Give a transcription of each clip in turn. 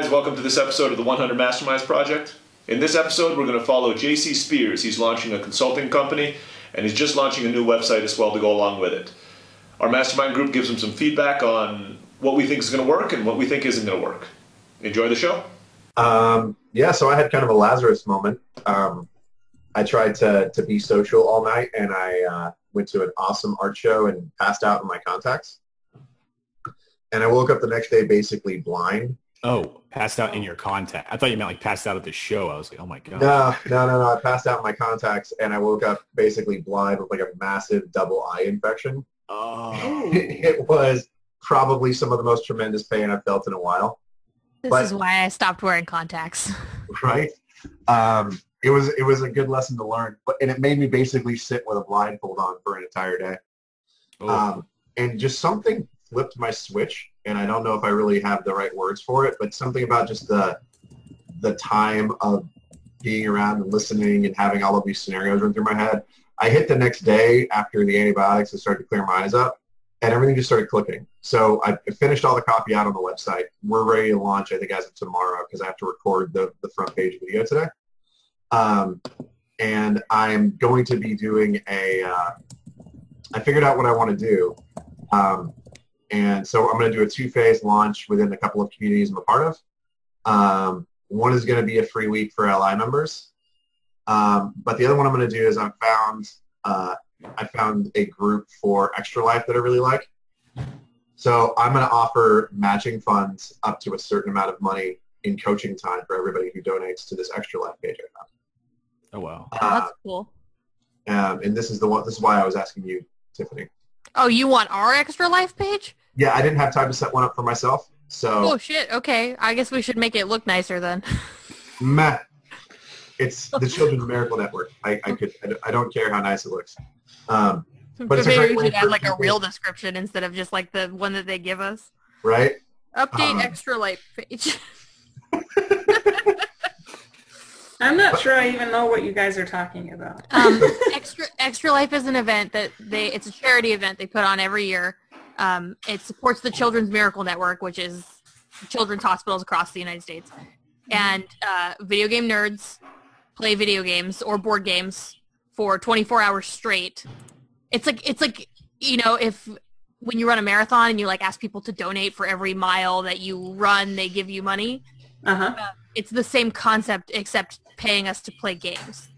Guys, welcome to this episode of the 100 Masterminds Project. In this episode, we're going to follow JC Spears. He's launching a consulting company and he's just launching a new website as well to go along with it. Our mastermind group gives him some feedback on what we think is going to work and what we think isn't going to work. Enjoy the show. Um, yeah, so I had kind of a Lazarus moment. Um, I tried to, to be social all night and I uh, went to an awesome art show and passed out in my contacts. And I woke up the next day basically blind Oh, passed out in your contact. I thought you meant like passed out at the show. I was like, oh my god. No, no, no, no. I passed out in my contacts and I woke up basically blind with like a massive double eye infection. Oh. it was probably some of the most tremendous pain I've felt in a while. This But- is why I stopped wearing contacts. Right? Um, it was it was a good lesson to learn, but and it made me basically sit with a blindfold on for an entire day. Oh. Um, and just something flipped my switch, and I don't know if I really have the right words for it, but something about just the the time of being around and listening and having all of these scenarios run through my head. I hit the next day after the antibiotics and started to clear my eyes up, and everything just started clicking. So I finished all the copy out on the website. We're ready to launch, I think, as of tomorrow because I have to record the, the front page video today. Um, and I'm going to be doing a, uh, I figured out what I want to do. Um, and so I'm going to do a two-phase launch within a couple of communities I'm a part of. Um, one is going to be a free week for LI members. Um, but the other one I'm going to do is I found uh, I found a group for Extra Life that I really like. So I'm going to offer matching funds up to a certain amount of money in coaching time for everybody who donates to this Extra Life page I oh wow. Oh, that's cool. Uh, um, and this is the one. This is why I was asking you, Tiffany. Oh, you want our extra life page? Yeah, I didn't have time to set one up for myself, so Oh shit. Okay. I guess we should make it look nicer then. meh. It's the Children's Miracle Network. I, I could. I don't- care how nice it looks. Um, But it's a maybe great we should add for like a real description instead of just like the one that they give us. right? Update Um, extra life page. I'm not sure I even know what you guys are talking about. um, extra extra life is an event that they it's a charity event they put on every year um, it supports the children's miracle network which is children's hospitals across the united states and uh, video game nerds play video games or board games for 24 hours straight it's like it's like you know if when you run a marathon and you like ask people to donate for every mile that you run they give you money Uh-huh. it's the same concept except paying us to play games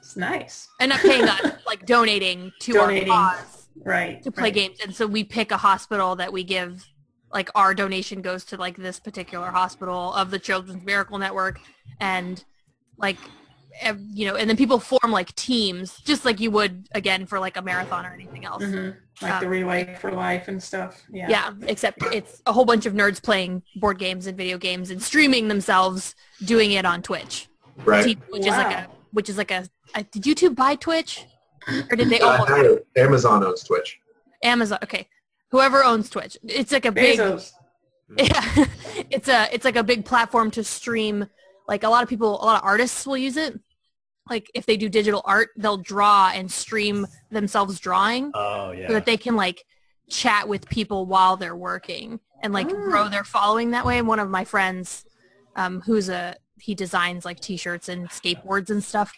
It's nice. and not paying us, like donating to Donating. our cause Right. to play right. games. And so we pick a hospital that we give, like our donation goes to like this particular hospital of the Children's Miracle Network, and like, you know, and then people form like teams, just like you would again for like a marathon or anything else. Mhm. Like Um, the Relay for Life and stuff. Yeah. Yeah, except it's a whole bunch of nerds playing board games and video games and streaming themselves doing it on Twitch, Right. which is like a which is like a. I- Did YouTube buy Twitch, or did they Uh, almost? no, Amazon owns Twitch. Amazon. Okay, whoever owns Twitch, it's like a big. Bezos. Yeah, it's a it's like a big platform to stream. Like a lot of people, a lot of artists will use it. Like if they do digital art, they'll draw and stream themselves drawing Oh yeah. so that they can like chat with people while they're working and like grow their following that way. And One of my friends, um, who's a he designs like t-shirts and skateboards and stuff.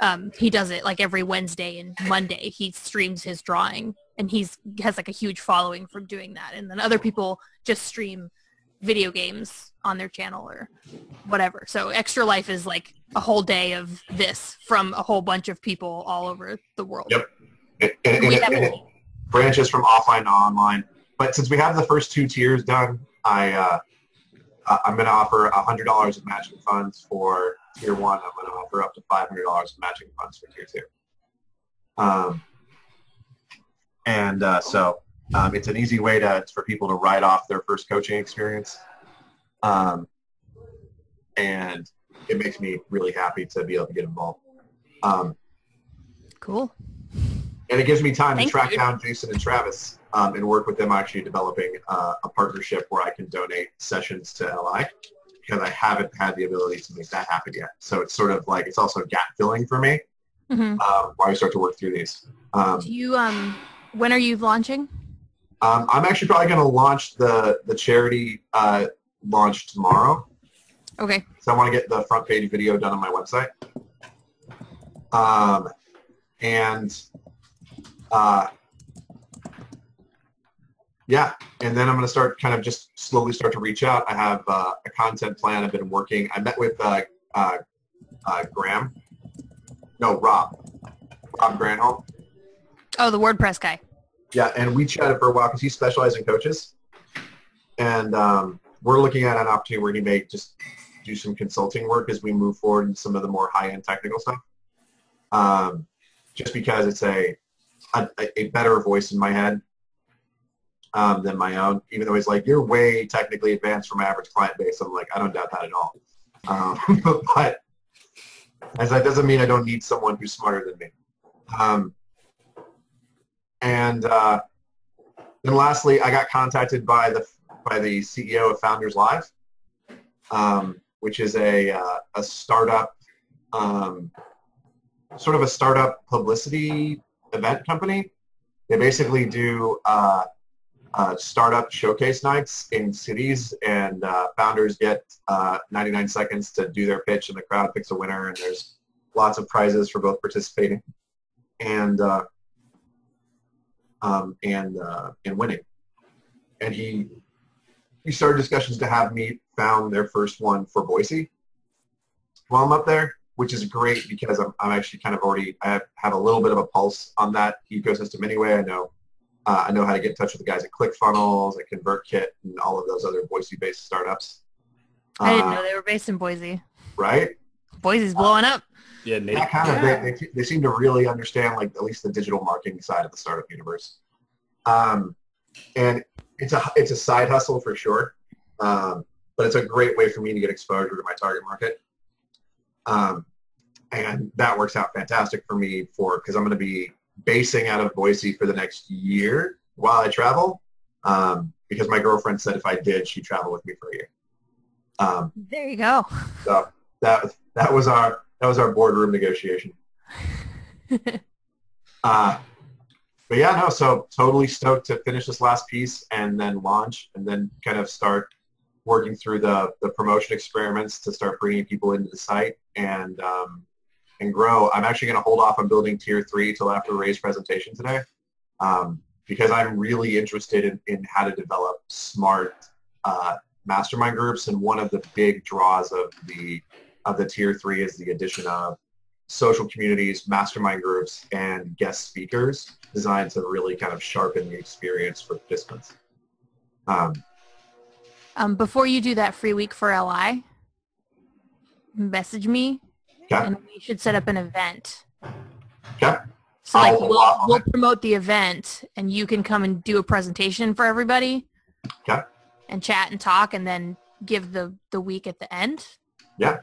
Um, he does it like every Wednesday and Monday. He streams his drawing, and he's has like a huge following from doing that. And then other people just stream video games on their channel or whatever. So Extra Life is like a whole day of this from a whole bunch of people all over the world. Yep. It, have and it branches from offline to online. But since we have the first two tiers done, I uh, I- I'm going to offer hundred dollars of matching funds for tier one. I'm going to offer up to five hundred dollars of matching funds for tier two. Um, and uh, so um, it's an easy way to for people to write off their first coaching experience. Um, and it makes me really happy to be able to get involved. Um, Cool. and it gives me time Thank to track you. down Jason and Travis um, and work with them actually developing uh, a partnership where I can donate sessions to LI because I haven't had the ability to make that happen yet. So it's sort of like it's also gap filling for me hmm um, while I start to work through these. Um, Do you um when are you launching? um, I'm actually probably going to launch the the charity uh, launch tomorrow. Okay. So I want to get the front page video done on my website. Um, and uh, yeah, and then I'm going to start kind of just slowly start to reach out. I have uh, a content plan. I've been working. I met with uh, uh, uh, Graham. No, Rob. Rob Granholm. Oh, the WordPress guy. Yeah, and we chatted for a while because he specializes in coaches, and um, we're looking at an opportunity where he may just do some consulting work as we move forward in some of the more high-end technical stuff. Um, just because it's a, a a better voice in my head um, than my own. Even though he's like, you're way technically advanced from my average client base. I'm like, I don't doubt that at all. Um, but as that doesn't mean I don't need someone who's smarter than me. Um, and uh, then lastly, I got contacted by the by the CEO of Founders Live, um, which is a uh, a startup, um, sort of a startup publicity event company. They basically do uh, uh, startup showcase nights in cities, and uh, founders get uh, 99 seconds to do their pitch, and the crowd picks a winner, and there's lots of prizes for both participating and uh, um, and uh, and winning. And he he started discussions to have me found their first one for Boise while I'm up there, which is great because I'm, I'm actually kind of already I have, have a little bit of a pulse on that ecosystem anyway. I know uh, I know how to get in touch with the guys at ClickFunnels at ConvertKit and all of those other Boise-based startups. I didn't Uh, know they were based in Boise. Right? Boise's blowing up. Yeah, Nate. That kind of Yeah. they, they, they seem to really understand like at least the digital marketing side of the startup universe. Um, and it's a it's a side hustle for sure, um, but it's a great way for me to get exposure to my target market. Um, and that works out fantastic for me for because I'm going to be basing out of Boise for the next year while I travel. Um, because my girlfriend said if I did, she'd travel with me for a year. Um, There you go. so that that was our that was our boardroom negotiation. Uh, but yeah, no, so totally stoked to finish this last piece and then launch and then kind of start working through the, the promotion experiments to start bringing people into the site and um, and grow. I'm actually going to hold off on building tier three till after Ray's presentation today um, because I'm really interested in, in how to develop smart uh, mastermind groups. And one of the big draws of the of the tier three is the addition of social communities, mastermind groups, and guest speakers designed to really kind of sharpen the experience for participants. Um, Um, before you do that free week for LI, message me, okay, and we should set up an event. Yeah. So like I'll- we'll I'll- we'll promote the event, and you can come and do a presentation for everybody. Okay. And chat and talk, and then give the the week at the end. Yeah.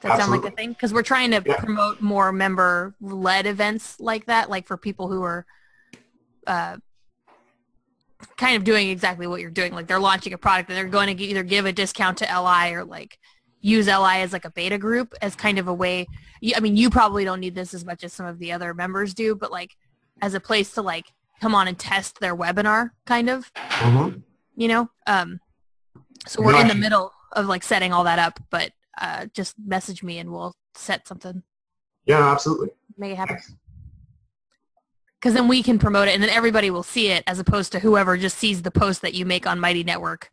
Does that sound like a thing? Because we're trying to Yeah. promote more member-led events like that, like for people who are uh, kind of doing exactly what you're doing. Like they're launching a product and they're going to either give a discount to LI or like use LI as like a beta group as kind of a way. I mean, you probably don't need this as much as some of the other members do, but like as a place to like come on and test their webinar kind of, Mhm. you know? Um, so we're in the middle of like setting all that up, but uh, just message me and we'll set something, yeah, absolutely. make it happen. Because then we can promote it and then everybody will see it as opposed to whoever just sees the post that you make on Mighty Network.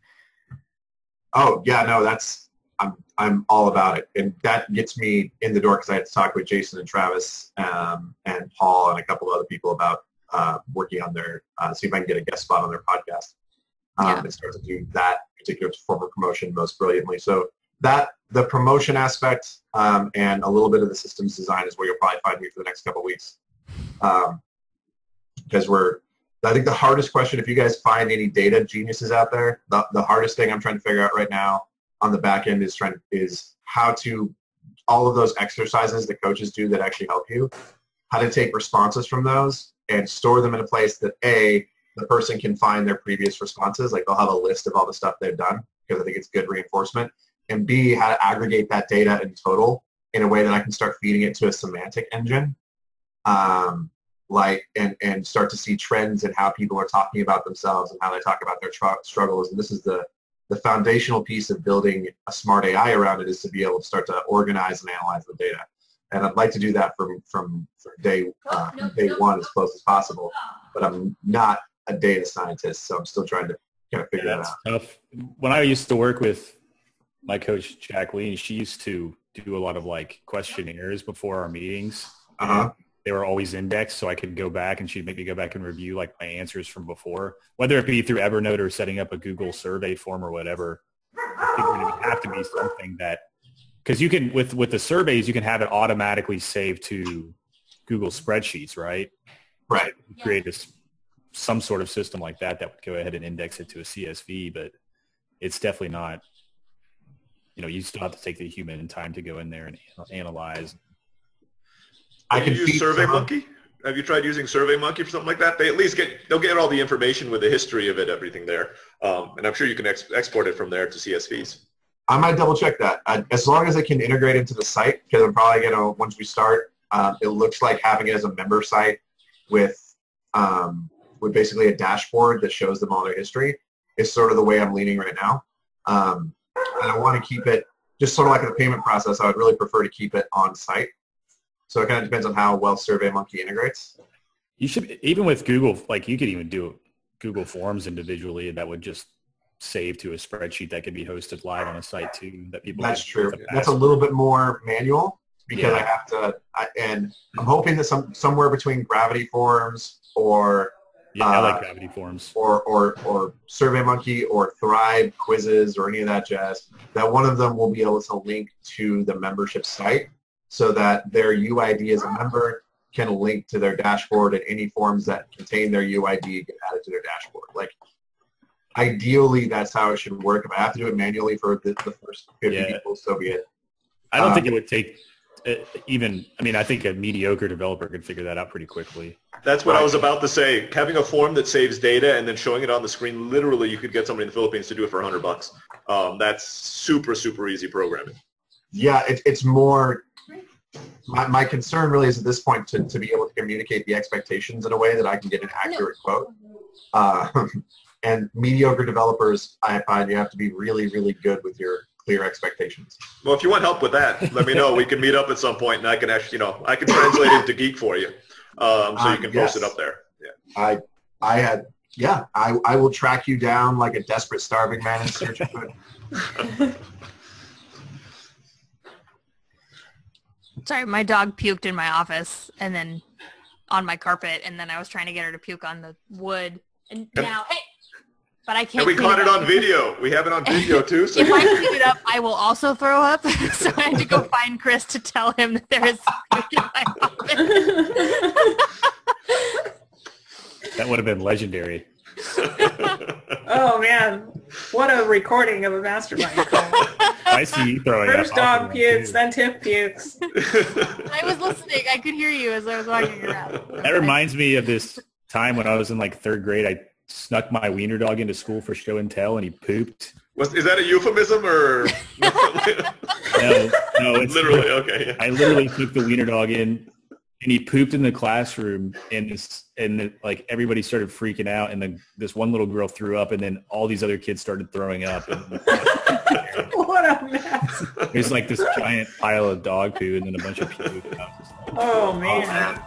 Oh yeah, no, that's I'm I'm all about it, and that gets me in the door because I had to talk with Jason and Travis um, and Paul and a couple other people about uh, working on their uh, see if I can get a guest spot on their podcast um, Yeah. and start to do that particular form of promotion most brilliantly. So that the promotion aspect um, and a little bit of the systems design is where you'll probably find me for the next couple of weeks. Um, because we're I think the hardest question, if you guys find any data geniuses out there, the, the hardest thing I'm trying to figure out right now on the back end is trying is how to all of those exercises that coaches do that actually help you, how to take responses from those and store them in a place that a the person can find their previous responses, like they'll have a list of all the stuff they've done because I think it's good reinforcement, and b how to aggregate that data in total in a way that I can start feeding it to a semantic engine. Um, like and and start to see trends in how people are talking about themselves and how they talk about their tr- struggles and this is the the foundational piece of building a smart AI around it is to be able to start to organize and analyze the data. And I'd like to do that from from, from day uh, from day one as close as possible. But I'm not a data scientist, so I'm still trying to kind of figure Yeah, that out. tough. When I used to work with my coach Jacqueline, she used to do a lot of like questionnaires before our meetings. Uh-huh. They were always indexed, so I could go back and she'd make me go back and review like my answers from before, whether it be through Evernote or setting up a Google survey form or whatever. I figured it would have to be something that because you can with with the surveys you can have it automatically saved to Google spreadsheets, right? Right. create a s some sort of system like that that would go ahead and index it to a CSV, but it's definitely not. You know, you still have to take the human time to go in there and ana- analyze. I Can use feed Survey some of- Monkey? Have you tried using SurveyMonkey for something like that? They at least get they'll get all the information with the history of it, everything there, um, and I'm sure you can ex- export it from there to CSVs. I might double check that. Uh, as long as it can integrate into the site, because I'm probably going to, once we start, um, it looks like having it as a member site with, um, with basically a dashboard that shows them all their history is sort of the way I'm leaning right now. Um, and I want to keep it, just sort of like the payment process, I would really prefer to keep it on site. So it kind of depends on how well SurveyMonkey integrates. You should even with Google, like you could even do Google Forms individually that would just save to a spreadsheet that could be hosted live on a site too. That people That's true. That's a little bit more manual because I have to, I, and I'm hoping that some somewhere between Gravity Forms or yeah, I like uh, Gravity Forms. or or or SurveyMonkey or Thrive quizzes or any of that jazz, that one of them will be able to link to the membership site so that their UID as a member can link to their dashboard and any forms that contain their UID get added to their dashboard. Like ideally that's how it should work. If I have to do it manually for the, the first 50 Yeah. people, so be it. I don't um, think it would take uh, even. I mean, I think a mediocre developer could figure that out pretty quickly. That's what I was about to say. Having a form that saves data and then showing it on the screen, literally, you could get somebody in the Philippines to do it for 100 bucks. Um, that's super, super easy programming. Yeah, it, it's more. My, my concern really is at this point to, to be able to communicate the expectations in a way that I can get an accurate quote. Uh, and mediocre developers, I find you have to be really, really good with your clear expectations. Well, if you want help with that, let me know. We can meet up at some point, and I can actually, you know, I can translate it to geek for you, um, so Uh, you can post yes. it up there. Yeah. I, I had, yeah, I, I will track you down like a desperate starving man in search of food. Sorry, my dog puked in my office and then on my carpet, and then I was trying to get her to puke on the wood. And now, hey, but I can't. And we caught it up. on video. We have it on video too. So If I clean it up, I will also throw up. so I had to go find Chris to tell him that there is puke in my office. That would have been legendary. oh man, what a recording of a mastermind call. I see you throwing First up. I'll dog pukes, then Tiff pukes. I was listening. I could hear you as I was walking around. That reminds me of this time when I was in like third grade. I snuck my wiener dog into school for show and tell, and he pooped. Was, is that a euphemism or No, no, it's literally? Okay. yeah. I literally took the wiener dog in, and he pooped in the classroom, and this, and the, like everybody started freaking out, and then this one little girl threw up, and then all these other kids started throwing up. And what a mess. there's like this giant pile of dog poo, and then a bunch of puke. and I was just like, Oh Oh, man. man.